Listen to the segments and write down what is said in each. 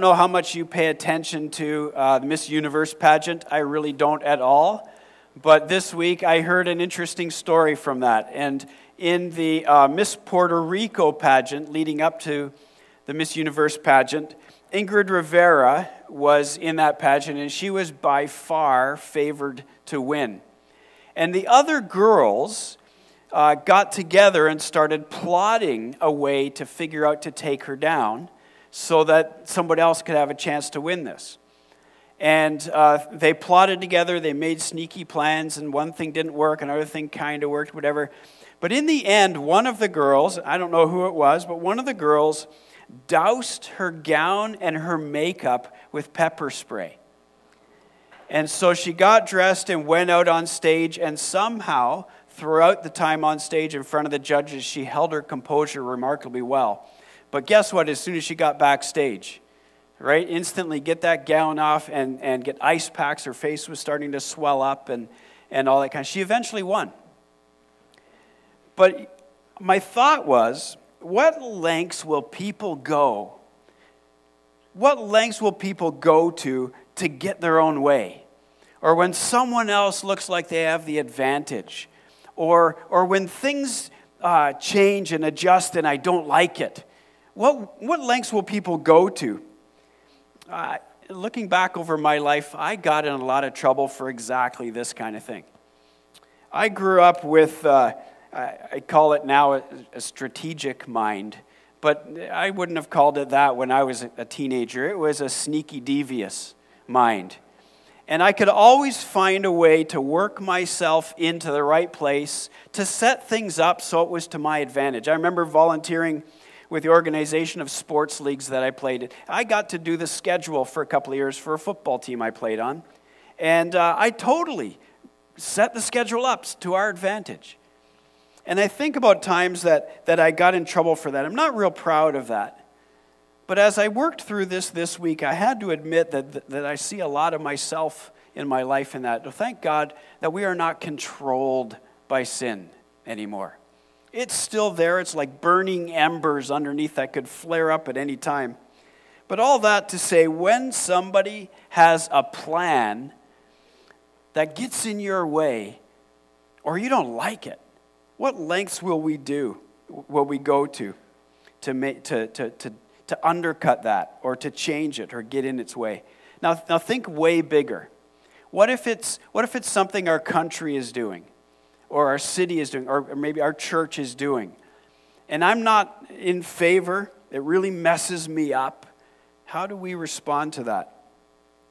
know how much you pay attention to uh, the Miss Universe pageant. I really don't at all. But this week I heard an interesting story from that. And in the uh, Miss Puerto Rico pageant leading up to the Miss Universe pageant, Ingrid Rivera was in that pageant, and she was by far favored to win. And the other girls uh, got together and started plotting a way to figure out to take her down so that somebody else could have a chance to win this. And uh, they plotted together, they made sneaky plans, and one thing didn't work, another thing kind of worked, whatever. But in the end, one of the girls, I don't know who it was, but one of the girls doused her gown and her makeup with pepper spray. And so she got dressed and went out on stage, and somehow, throughout the time on stage in front of the judges, she held her composure remarkably well. But guess what? As soon as she got backstage, right, instantly get that gown off and, and get ice packs. Her face was starting to swell up and, and all that kind of She eventually won. But my thought was, what lengths will people go? What lengths will people go to to get their own way? Or when someone else looks like they have the advantage? Or, or when things uh, change and adjust and I don't like it? What, what lengths will people go to? Uh, looking back over my life, I got in a lot of trouble for exactly this kind of thing. I grew up with, uh, I call it now a, a, strategic mind, but I wouldn't have called it that when I was a teenager. It was a sneaky, devious mind. And I could always find a way to work myself into the right place to set things up so it was to my advantage. I remember volunteering with the organization of sports leagues that I played. I got to do the schedule for a couple of years for a football team I played on. And uh, I totally set the schedule up to our advantage. And I think about times that, that I got in trouble for that. I'm not real proud of that. But as I worked through this this week, I had to admit that, that I see a lot of myself in my life in that. Thank God that we are not controlled by sin anymore. It's still there. It's like burning embers underneath that could flare up at any time. But all that to say, when somebody has a plan that gets in your way or you don't like it, what lengths will we do, will we go to to, make, to, to, to, to undercut that or to change it or get in its way? Now, now think way bigger. What if, it's, what if it's something our country is doing? Or our city is doing, or maybe our church is doing. And I'm not in favor, it really messes me up. How do we respond to that?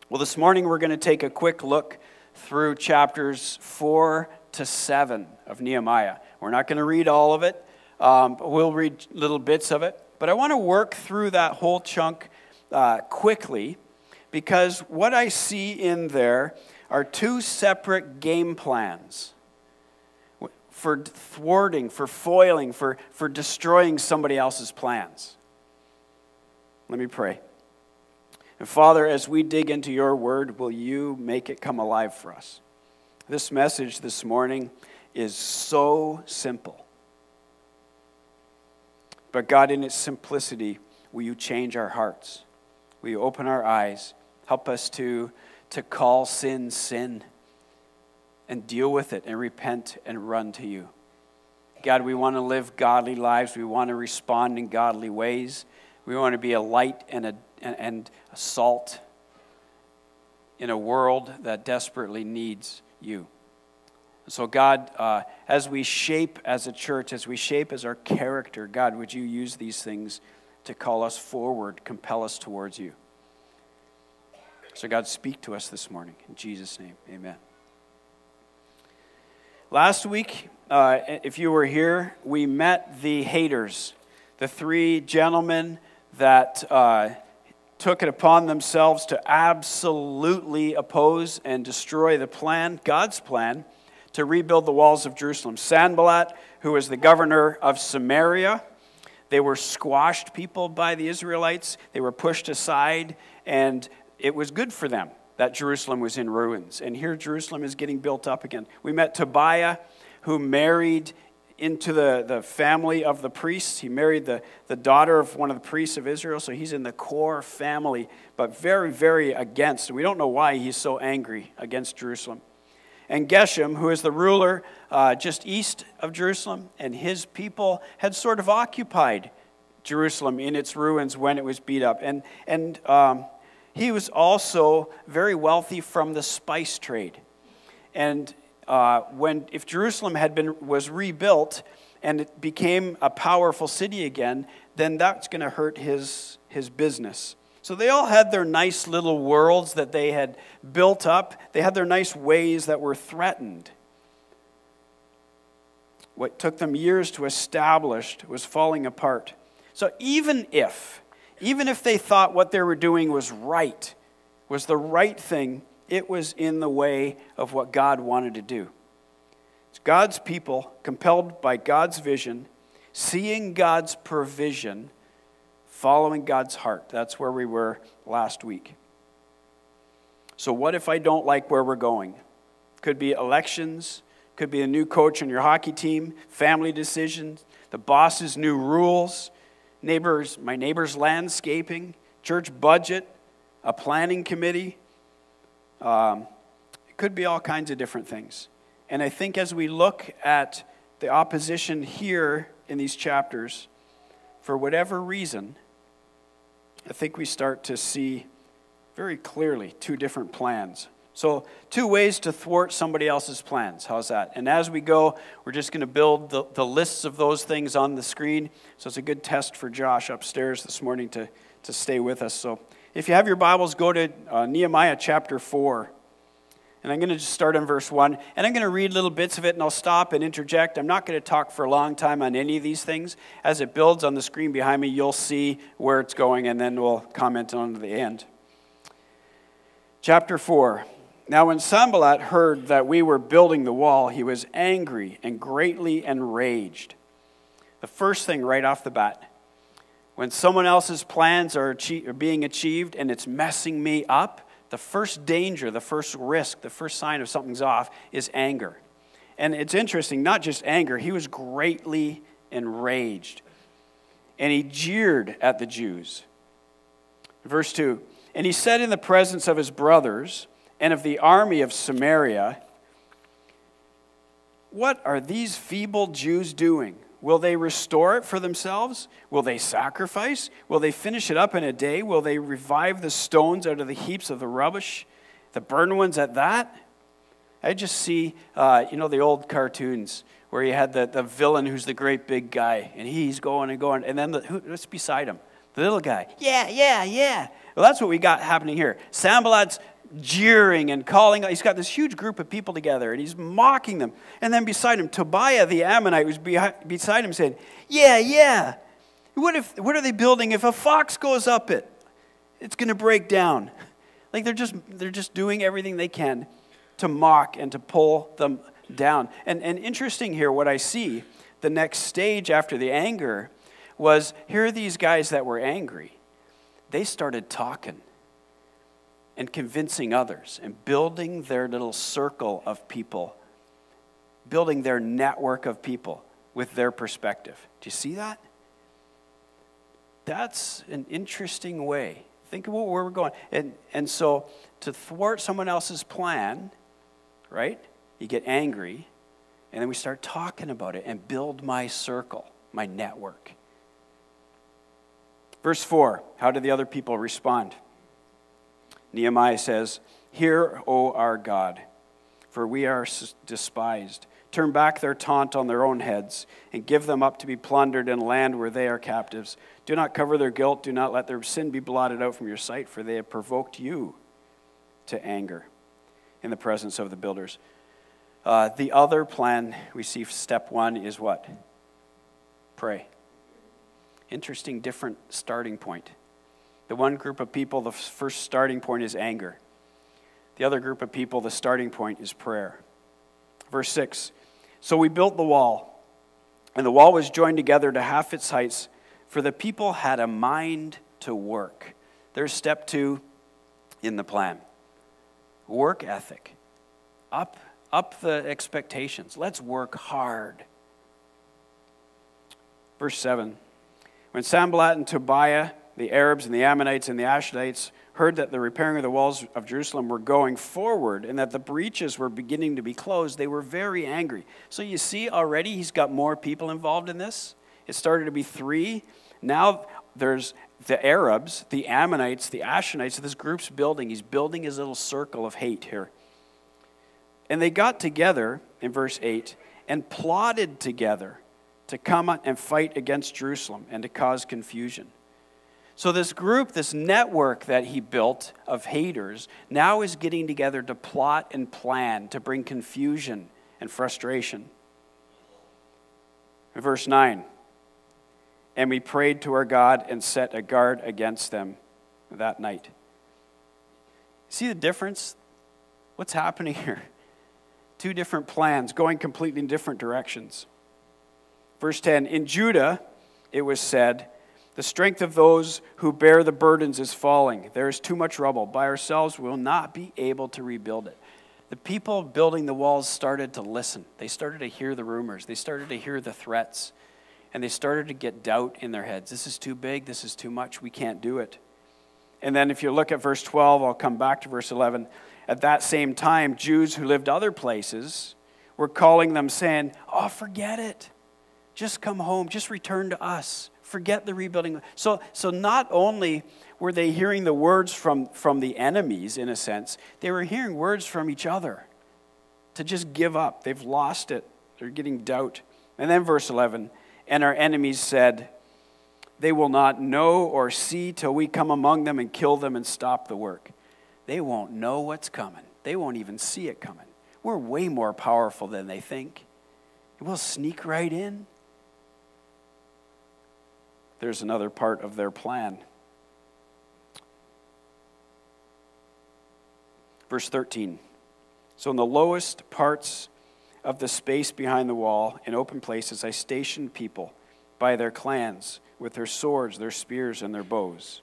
Well, this morning we're going to take a quick look through chapters 4 to 7 of Nehemiah. We're not going to read all of it, um, we'll read little bits of it. But I want to work through that whole chunk uh, quickly because what I see in there are two separate game plans for thwarting, for foiling, for, for destroying somebody else's plans. Let me pray. And Father, as we dig into your word, will you make it come alive for us? This message this morning is so simple. But God, in its simplicity, will you change our hearts? Will you open our eyes? Help us to, to call sin sin and deal with it and repent and run to you. God, we want to live godly lives. We want to respond in godly ways. We want to be a light and a, and a salt in a world that desperately needs you. So, God, uh, as we shape as a church, as we shape as our character, God, would you use these things to call us forward, compel us towards you? So, God, speak to us this morning. In Jesus' name, amen. Last week, uh, if you were here, we met the haters, the three gentlemen that uh, took it upon themselves to absolutely oppose and destroy the plan, God's plan, to rebuild the walls of Jerusalem. Sanballat, who was the governor of Samaria, they were squashed people by the Israelites. They were pushed aside, and it was good for them that Jerusalem was in ruins. And here Jerusalem is getting built up again. We met Tobiah, who married into the, the family of the priests. He married the, the daughter of one of the priests of Israel, so he's in the core family, but very, very against. We don't know why he's so angry against Jerusalem. And Geshem, who is the ruler uh, just east of Jerusalem, and his people had sort of occupied Jerusalem in its ruins when it was beat up. And, and um, he was also very wealthy from the spice trade. And uh, when, if Jerusalem had been, was rebuilt and it became a powerful city again, then that's going to hurt his, his business. So they all had their nice little worlds that they had built up. They had their nice ways that were threatened. What took them years to establish was falling apart. So even if, even if they thought what they were doing was right, was the right thing, it was in the way of what God wanted to do. It's God's people, compelled by God's vision, seeing God's provision, following God's heart. That's where we were last week. So, what if I don't like where we're going? Could be elections, could be a new coach on your hockey team, family decisions, the boss's new rules, neighbors, my neighbor's landscaping, church budget, a planning committee, um, it could be all kinds of different things. And I think as we look at the opposition here in these chapters, for whatever reason, I think we start to see very clearly two different plans. So, two ways to thwart somebody else's plans. How's that? And as we go, we're just going to build the, the lists of those things on the screen. So, it's a good test for Josh upstairs this morning to, to stay with us. So, if you have your Bibles, go to uh, Nehemiah chapter 4. And I'm going to just start on verse 1. And I'm going to read little bits of it and I'll stop and interject. I'm not going to talk for a long time on any of these things. As it builds on the screen behind me, you'll see where it's going and then we'll comment on the end. Chapter 4. Now, when Sanballat heard that we were building the wall, he was angry and greatly enraged. The first thing right off the bat when someone else's plans are, are being achieved and it's messing me up, the first danger, the first risk, the first sign of something's off is anger. And it's interesting, not just anger, he was greatly enraged. And he jeered at the Jews. Verse 2 And he said in the presence of his brothers and of the army of Samaria, What are these feeble Jews doing? Will they restore it for themselves? Will they sacrifice? Will they finish it up in a day? Will they revive the stones out of the heaps of the rubbish, the burned ones at that? I just see, uh, you know, the old cartoons where you had the, the villain who's the great big guy, and he's going and going, and then the, who's beside him? The little guy. Yeah, yeah, yeah. Well, that's what we got happening here. Sanballat's jeering and calling. He's got this huge group of people together and he's mocking them. And then beside him, Tobiah the Ammonite was beside him saying, Yeah, yeah. What, if, what are they building? If a fox goes up it, it's going to break down. Like they're just, they're just doing everything they can to mock and to pull them down. And, and interesting here, what I see, the next stage after the anger was here are these guys that were angry. They started talking and convincing others and building their little circle of people, building their network of people with their perspective. Do you see that? That's an interesting way. Think about where we're going. And, and so, to thwart someone else's plan, right? You get angry, and then we start talking about it and build my circle, my network. Verse 4 How did the other people respond? Nehemiah says, Hear, O our God, for we are despised. Turn back their taunt on their own heads, and give them up to be plundered in land where they are captives. Do not cover their guilt, do not let their sin be blotted out from your sight, for they have provoked you to anger in the presence of the builders. Uh, the other plan we see, step one, is what? Pray. Interesting, different starting point. The one group of people, the first starting point is anger. The other group of people, the starting point is prayer. Verse 6 So we built the wall, and the wall was joined together to half its heights, for the people had a mind to work. There's step two in the plan work ethic. Up, up the expectations. Let's work hard. Verse 7 When Sanballat and Tobiah, the Arabs and the Ammonites and the Ashdodites, heard that the repairing of the walls of Jerusalem were going forward and that the breaches were beginning to be closed, they were very angry. So you see already he's got more people involved in this. It started to be three. Now there's the Arabs, the Ammonites, the Ashdodites. This group's building. He's building his little circle of hate here. And they got together in verse 8 and plotted together to come and fight against Jerusalem and to cause confusion. So, this group, this network that he built of haters, now is getting together to plot and plan to bring confusion and frustration. Verse 9, and we prayed to our God and set a guard against them that night. See the difference? What's happening here? Two different plans going completely in different directions. Verse 10 In Judah, it was said, the strength of those who bear the burdens is falling. There is too much rubble. By ourselves, we will not be able to rebuild it. The people building the walls started to listen. They started to hear the rumors. They started to hear the threats. And they started to get doubt in their heads. This is too big. This is too much. We can't do it. And then if you look at verse 12, I'll come back to verse 11. At that same time, Jews who lived other places were calling them, saying, Oh, forget it. Just come home. Just return to us forget the rebuilding. So, so not only were they hearing the words from, from the enemies, in a sense, they were hearing words from each other to just give up. They've lost it, they're getting doubt. And then verse 11 and our enemies said, They will not know or see till we come among them and kill them and stop the work. They won't know what's coming, they won't even see it coming. We're way more powerful than they think. We'll sneak right in there's another part of their plan. Verse 13. So, in the lowest parts of the space behind the wall, in open places, I stationed people by their clans with their swords, their spears, and their bows.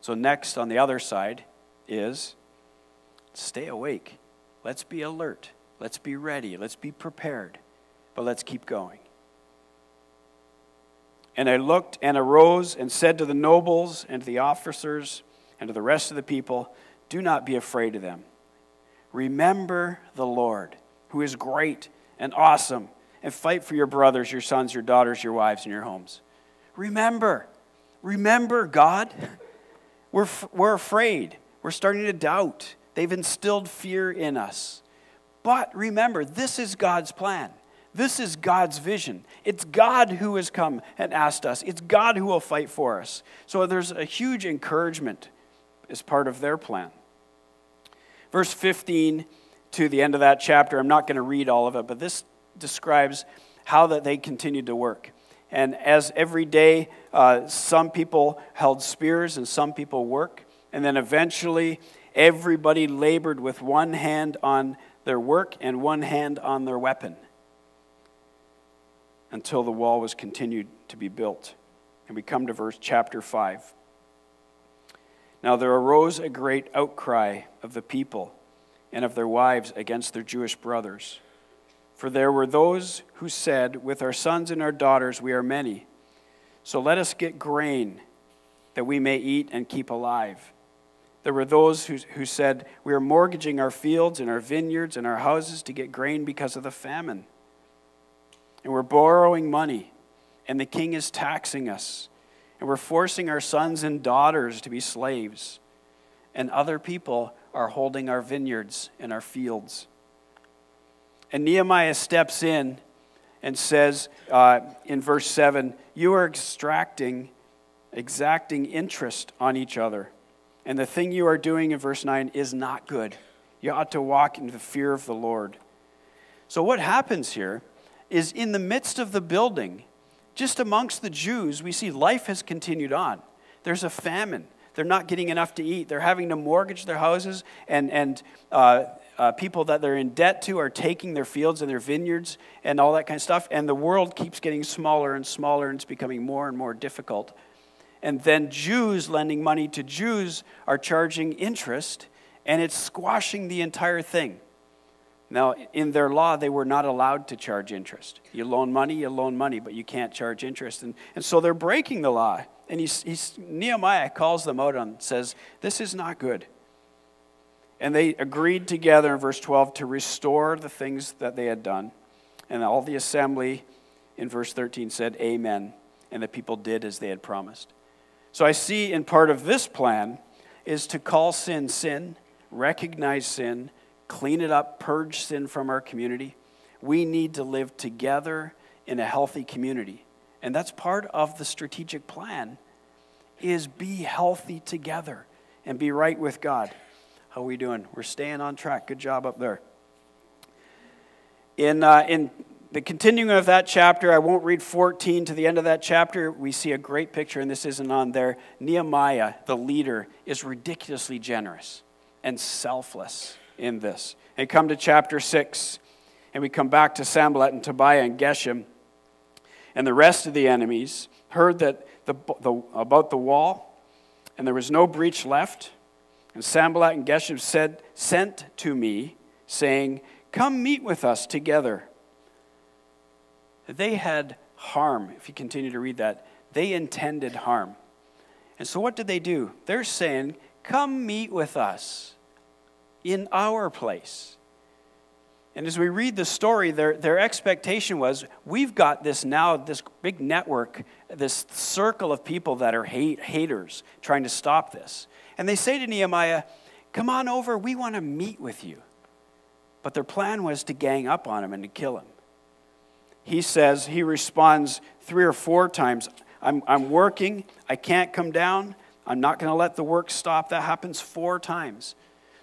So, next on the other side is stay awake. Let's be alert. Let's be ready. Let's be prepared. But let's keep going. And I looked and arose and said to the nobles and to the officers and to the rest of the people, Do not be afraid of them. Remember the Lord, who is great and awesome, and fight for your brothers, your sons, your daughters, your wives, and your homes. Remember. Remember God. We're, we're afraid. We're starting to doubt. They've instilled fear in us. But remember, this is God's plan. This is God's vision. It's God who has come and asked us. It's God who will fight for us. So there's a huge encouragement as part of their plan. Verse 15 to the end of that chapter, I'm not going to read all of it, but this describes how that they continued to work. And as every day, uh, some people held spears and some people work. And then eventually, everybody labored with one hand on their work and one hand on their weapon until the wall was continued to be built. And we come to verse chapter 5. Now there arose a great outcry of the people and of their wives against their Jewish brothers. For there were those who said, With our sons and our daughters we are many. So let us get grain that we may eat and keep alive. There were those who, who said, We are mortgaging our fields and our vineyards and our houses to get grain because of the famine and we're borrowing money, and the king is taxing us, and we're forcing our sons and daughters to be slaves, and other people are holding our vineyards and our fields. And Nehemiah steps in and says uh, in verse 7 You are extracting, exacting interest on each other. And the thing you are doing in verse 9 is not good. You ought to walk in the fear of the Lord. So, what happens here is in the midst of the building, just amongst the Jews, we see life has continued on. There's a famine. They're not getting enough to eat. They're having to mortgage their houses, and, and uh, uh, people that they're in debt to are taking their fields and their vineyards and all that kind of stuff. And the world keeps getting smaller and smaller, and it's becoming more and more difficult. And then Jews lending money to Jews are charging interest, and it's squashing the entire thing. Now, in their law, they were not allowed to charge interest. You loan money, you loan money, but you can't charge interest. And, and so they're breaking the law. And he's, he's, Nehemiah calls them out and says, This is not good. And they agreed together in verse 12 to restore the things that they had done. And all the assembly in verse 13 said, Amen. And the people did as they had promised. So I see in part of this plan is to call sin sin, recognize sin, clean it up, purge sin from our community. We need to live together in a healthy community. And that's part of the strategic plan is be healthy together and be right with God. How are we doing? We're staying on track. Good job up there. In, uh, in the continuing of that chapter, I won't read 14 to the end of that chapter. We see a great picture, and this isn't on there. Nehemiah, the leader, is ridiculously generous and selfless in this. And come to chapter 6, and we come back to Sanballat and Tobiah and Geshem, and the rest of the enemies heard that the, the, about the wall, and there was no breach left. And Sanballat and Geshem said, sent to me, saying, Come meet with us together. They had harm, if you continue to read that. They intended harm. And so what did they do? They're saying, Come meet with us in our place. And as we read the story, their, their expectation was we've got this now, this big network, this circle of people that are hate, haters trying to stop this. And they say to Nehemiah, Come on over, we want to meet with you. But their plan was to gang up on him and to kill him. He says, he responds three or four times I'm, I'm working, I can't come down, I'm not going to let the work stop. That happens four times.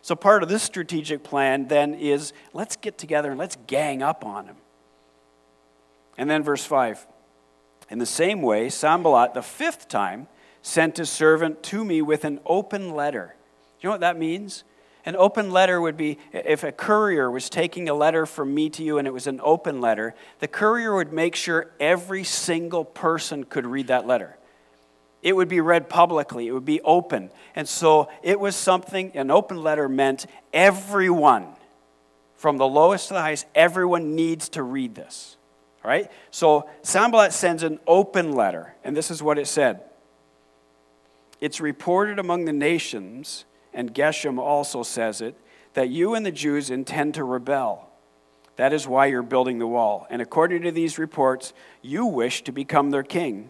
So, part of this strategic plan then is let's get together and let's gang up on him. And then, verse 5 In the same way, Sanballat, the fifth time, sent his servant to me with an open letter. Do you know what that means? An open letter would be if a courier was taking a letter from me to you and it was an open letter, the courier would make sure every single person could read that letter it would be read publicly, it would be open. And so it was something, an open letter meant everyone, from the lowest to the highest, everyone needs to read this. All right? So Sanballat sends an open letter, and this is what it said It's reported among the nations, and Geshem also says it, that you and the Jews intend to rebel. That is why you're building the wall. And according to these reports, you wish to become their king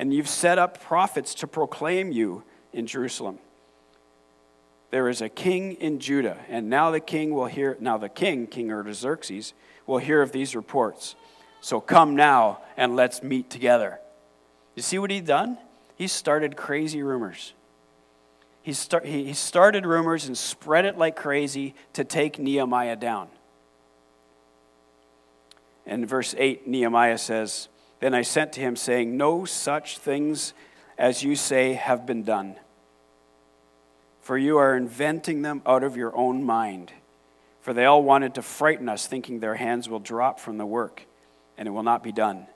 and you've set up prophets to proclaim you in Jerusalem. There is a king in Judah, and now the king will hear, now the king, King Artaxerxes, will hear of these reports. So come now and let's meet together. You see what he's done? He started crazy rumors. He, start, he started rumors and spread it like crazy to take Nehemiah down. In verse 8, Nehemiah says, then I sent to him, saying, No such things as you say have been done. For you are inventing them out of your own mind. For they all wanted to frighten us, thinking their hands will drop from the work, and it will not be done.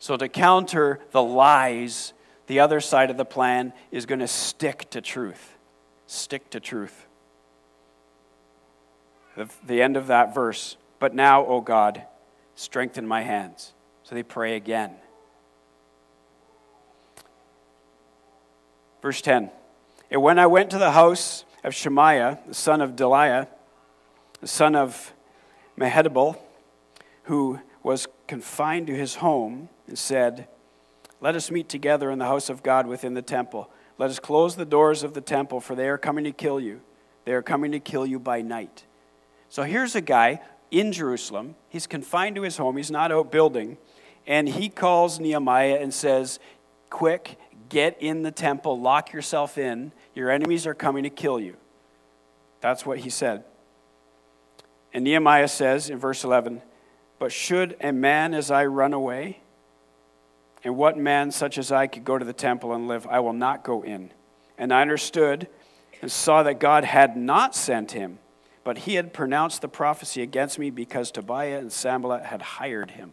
So, to counter the lies, the other side of the plan is going to stick to truth. Stick to truth. The, the end of that verse. But now, O God, strengthen my hands. So they pray again. Verse 10 And when I went to the house of Shemaiah, the son of Delaiah, the son of Mehetabel, who was confined to his home, and said, Let us meet together in the house of God within the temple. Let us close the doors of the temple, for they are coming to kill you. They are coming to kill you by night. So here's a guy in Jerusalem. He's confined to his home, he's not out building and he calls Nehemiah and says, Quick, get in the temple, lock yourself in. Your enemies are coming to kill you. That's what he said. And Nehemiah says in verse 11, But should a man as I run away? And what man such as I could go to the temple and live? I will not go in. And I understood and saw that God had not sent him, but he had pronounced the prophecy against me because Tobiah and Sanballat had hired him.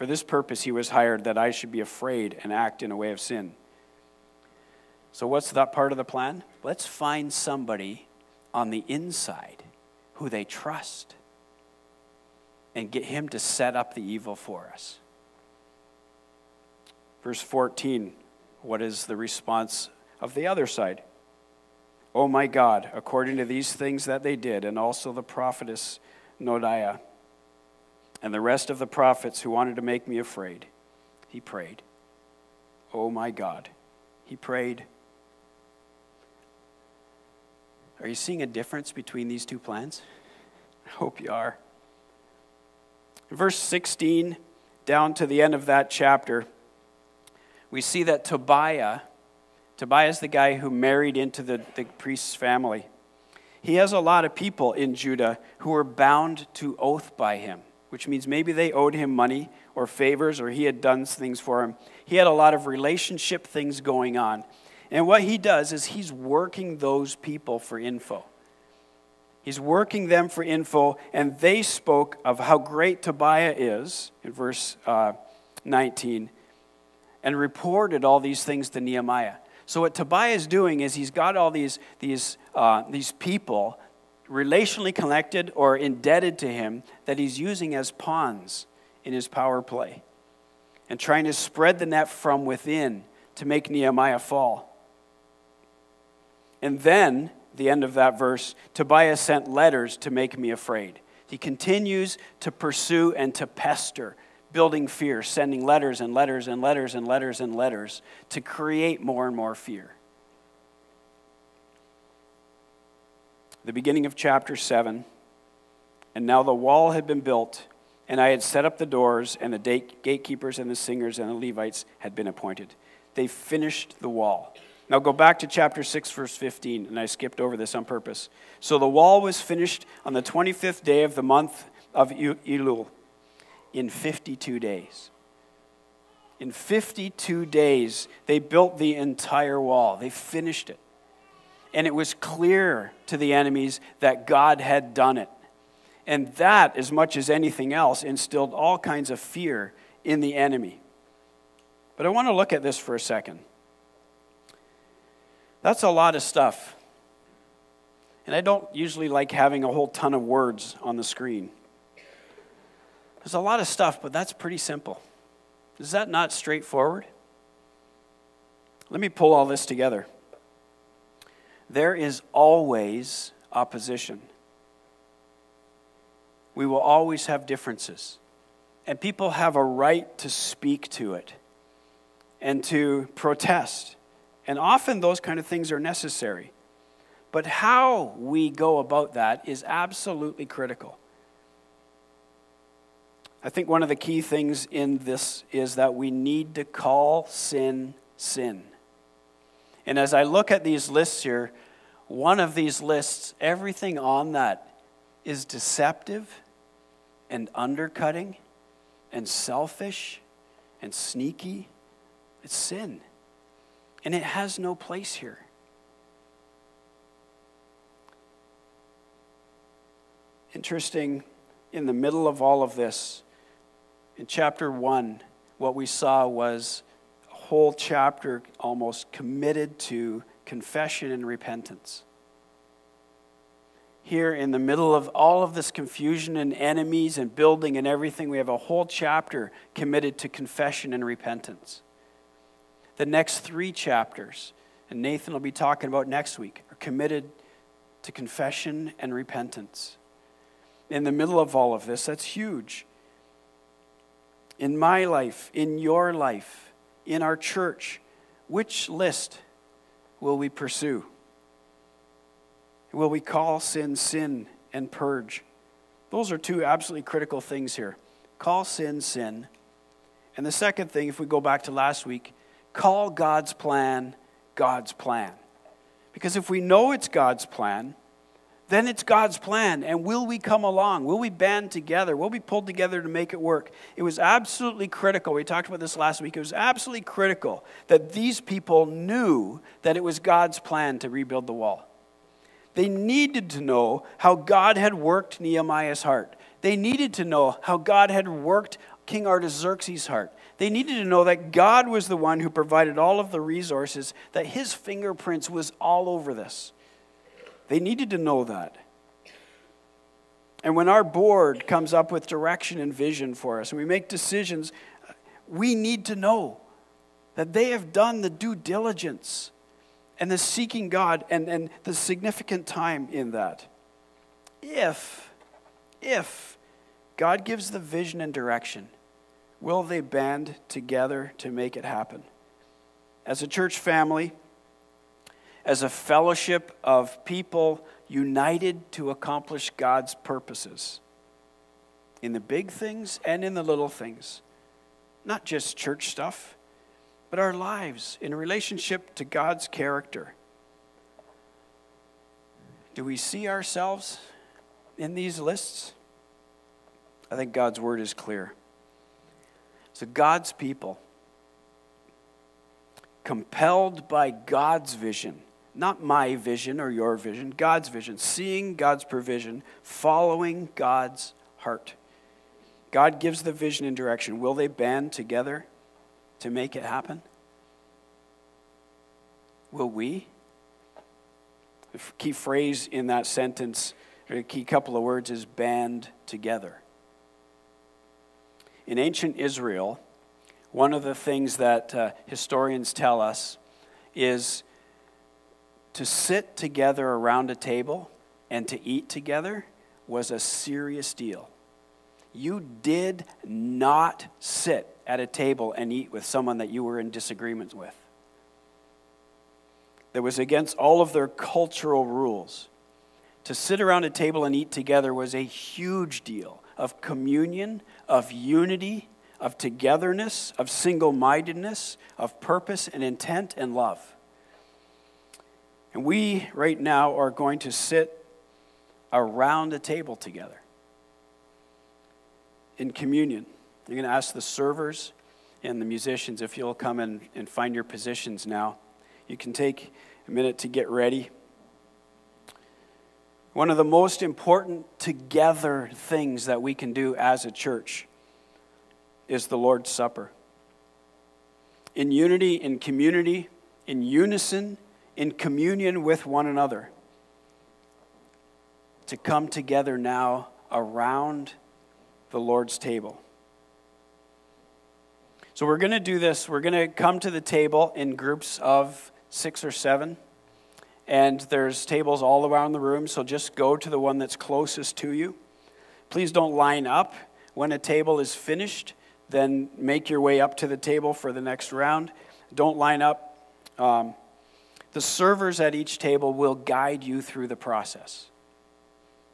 For this purpose he was hired, that I should be afraid and act in a way of sin. So, what's that part of the plan? Let's find somebody on the inside who they trust and get him to set up the evil for us. Verse 14, what is the response of the other side? Oh my God, according to these things that they did, and also the prophetess Noadiah, and the rest of the prophets who wanted to make me afraid, he prayed. Oh my God, he prayed. Are you seeing a difference between these two plans? I hope you are. verse 16, down to the end of that chapter, we see that Tobiah, Tobiah is the guy who married into the, the priest's family. He has a lot of people in Judah who are bound to oath by him, which means maybe they owed him money or favors or he had done things for him. He had a lot of relationship things going on. And what he does is he's working those people for info. He's working them for info, and they spoke of how great Tobiah is in verse uh, 19 and reported all these things to Nehemiah. So, what Tobiah is doing is he's got all these, these, uh, these people relationally connected or indebted to him that he's using as pawns in his power play and trying to spread the net from within to make Nehemiah fall. And then, the end of that verse, Tobias sent letters to make me afraid. He continues to pursue and to pester building fear, sending letters and letters and letters and letters and letters to create more and more fear. The beginning of chapter 7, and now the wall had been built, and I had set up the doors, and the gatekeepers and the singers and the Levites had been appointed. They finished the wall. Now go back to chapter 6, verse 15, and I skipped over this on purpose. So the wall was finished on the 25th day of the month of Elul in 52 days. In 52 days, they built the entire wall, they finished it. And it was clear to the enemies that God had done it. And that, as much as anything else, instilled all kinds of fear in the enemy. But I want to look at this for a second. That's a lot of stuff. And I don't usually like having a whole ton of words on the screen. There's a lot of stuff, but that's pretty simple. Is that not straightforward? Let me pull all this together. There is always opposition. We will always have differences. And people have a right to speak to it and to protest. And often those kind of things are necessary. But how we go about that is absolutely critical. I think one of the key things in this is that we need to call sin sin. And as I look at these lists here, one of these lists, everything on that is deceptive and undercutting and selfish and sneaky. It's sin. And it has no place here. Interesting, in the middle of all of this, in chapter 1, what we saw was whole chapter almost committed to confession and repentance. Here, in the middle of all of this confusion and enemies and building and everything, we have a whole chapter committed to confession and repentance. The next three chapters, and Nathan will be talking about next week, are committed to confession and repentance. In the middle of all of this, that's huge in my life, in your life, in our church, which list will we pursue? Will we call sin sin and purge? Those are two absolutely critical things here. Call sin sin. And the second thing, if we go back to last week, call God's plan God's plan. Because if we know it's God's plan, then it's God's plan. And will we come along? Will we band together? Will we pull together to make it work? It was absolutely critical. We talked about this last week. It was absolutely critical that these people knew that it was God's plan to rebuild the wall. They needed to know how God had worked Nehemiah's heart. They needed to know how God had worked King Artaxerxes' heart. They needed to know that God was the one who provided all of the resources, that his fingerprints was all over this. They needed to know that. And when our board comes up with direction and vision for us and we make decisions, we need to know that they have done the due diligence and the seeking God and, and the significant time in that. If, if God gives the vision and direction, will they band together to make it happen? As a church family, as a fellowship of people united to accomplish God's purposes in the big things and in the little things, not just church stuff but our lives in relationship to God's character. Do we see ourselves in these lists? I think God's word is clear. So, God's people, compelled by God's vision, not my vision or your vision, God's vision, seeing God's provision, following God's heart. God gives the vision and direction. Will they band together to make it happen? Will we? The key phrase in that sentence, or a key couple of words, is band together. In ancient Israel, one of the things that uh, historians tell us is to sit together around a table and to eat together was a serious deal. You did not sit at a table and eat with someone that you were in disagreement with. That was against all of their cultural rules. To sit around a table and eat together was a huge deal of communion, of unity, of togetherness, of single mindedness, of purpose and intent and love. And we, right now, are going to sit around a table together in communion. I'm going to ask the servers and the musicians if you'll come and, and find your positions now. You can take a minute to get ready. One of the most important together things that we can do as a church is the Lord's Supper. In unity, in community, in unison, in communion with one another. To come together now around the Lord's table. So we're going to do this. We're going to come to the table in groups of six or seven. And there's tables all around the room, so just go to the one that's closest to you. Please don't line up. When a table is finished, then make your way up to the table for the next round. Don't line up. Um, the servers at each table will guide you through the process.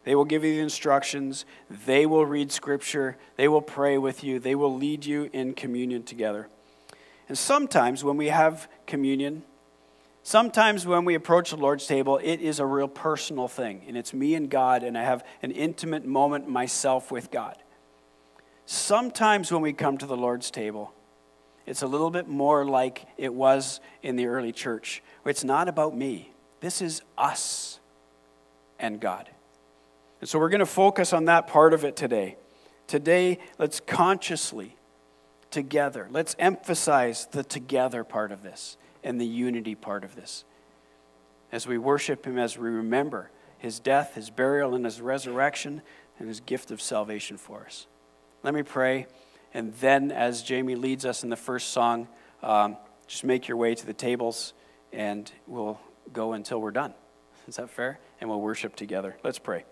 They will give you the instructions. They will read scripture. They will pray with you. They will lead you in communion together. And sometimes when we have communion, sometimes when we approach the Lord's table, it is a real personal thing. And it's me and God, and I have an intimate moment myself with God. Sometimes when we come to the Lord's table, it's a little bit more like it was in the early church, it's not about me. This is us and God. And so we're going to focus on that part of it today. Today, let's consciously, together, let's emphasize the together part of this and the unity part of this. As we worship Him, as we remember His death, His burial, and His resurrection, and His gift of salvation for us. Let me pray. And then, as Jamie leads us in the first song, um, just make your way to the tables and we'll go until we're done. Is that fair? And we'll worship together. Let's pray.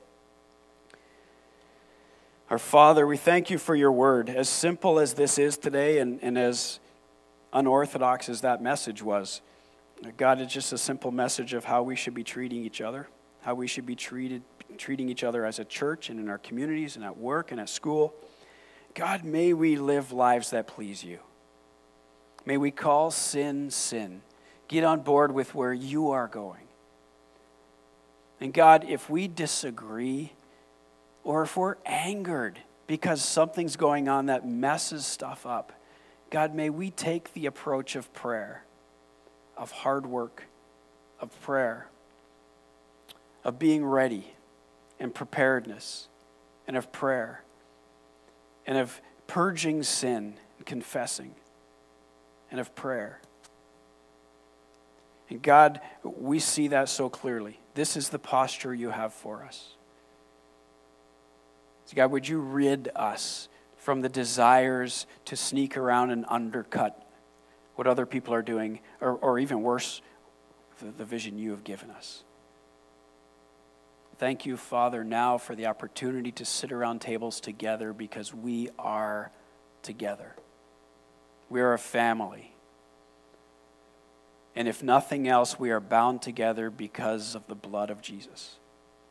Our Father, we thank you for your word. As simple as this is today and, and as unorthodox as that message was, God, it's just a simple message of how we should be treating each other, how we should be treated, treating each other as a church and in our communities and at work and at school. God, may we live lives that please you. May we call sin sin. Get on board with where you are going. And God, if we disagree, or if we're angered because something's going on that messes stuff up, God, may we take the approach of prayer, of hard work, of prayer, of being ready and preparedness, and of prayer, and of purging sin and confessing, and of prayer. And God, we see that so clearly. This is the posture you have for us. So, God, would you rid us from the desires to sneak around and undercut what other people are doing, or, or even worse, the, the vision you have given us. Thank you, Father, now for the opportunity to sit around tables together because we are together. We are a family. And if nothing else, we are bound together because of the blood of Jesus.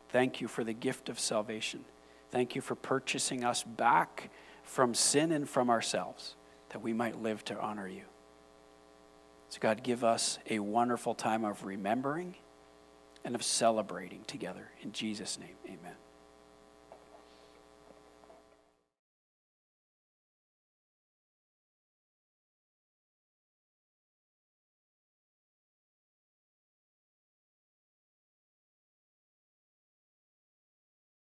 Thank you for the gift of salvation. Thank you for purchasing us back from sin and from ourselves that we might live to honor you. So, God, give us a wonderful time of remembering and of celebrating together. In Jesus' name, amen.